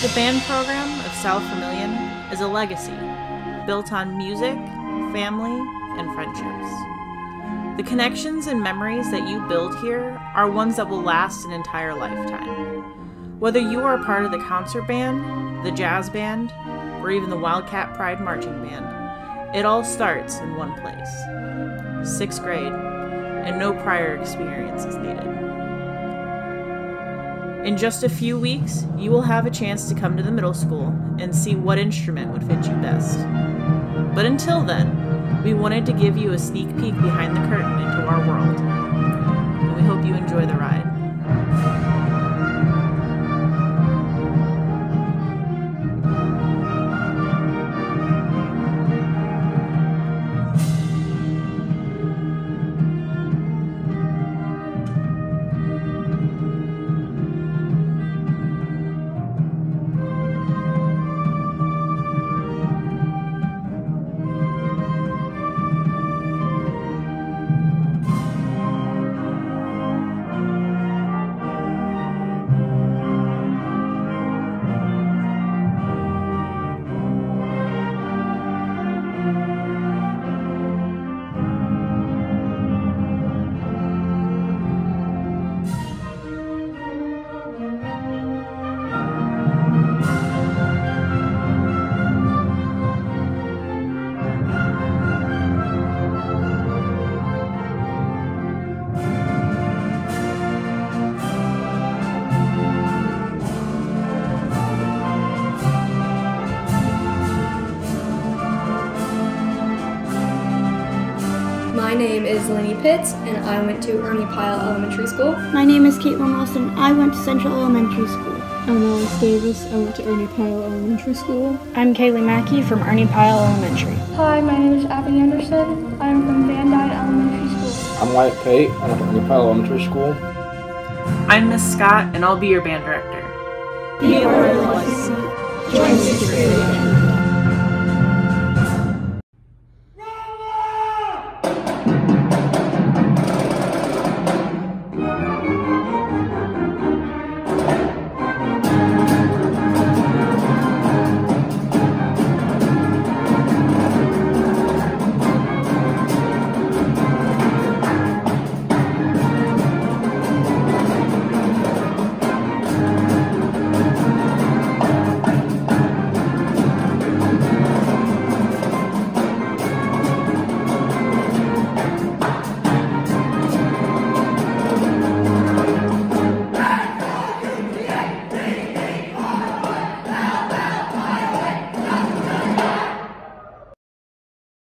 The band program of South Vermillion is a legacy built on music, family, and friendships. The connections and memories that you build here are ones that will last an entire lifetime. Whether you are a part of the concert band, the jazz band, or even the Wildcat Pride Marching Band, it all starts in one place sixth grade, and no prior experience is needed. In just a few weeks, you will have a chance to come to the middle school and see what instrument would fit you best. But until then, we wanted to give you a sneak peek behind the curtain into our world. And we hope you enjoy the ride. My name is Lenny Pitts, and I went to Ernie Pyle Elementary School. My name is Caitlin Wilson. I went to Central Elementary School. I'm Alice Davis. I went to Ernie Pyle Elementary School. I'm Kaylee Mackey from Ernie Pyle Elementary. Hi, my name is Abby Anderson. I'm from Van Duyn Elementary School. I'm Wyatt Pate. I went to Ernie Pyle Elementary School. I'm Miss Scott, and I'll be your band director. Be a part of the legacy. Join sixth grade.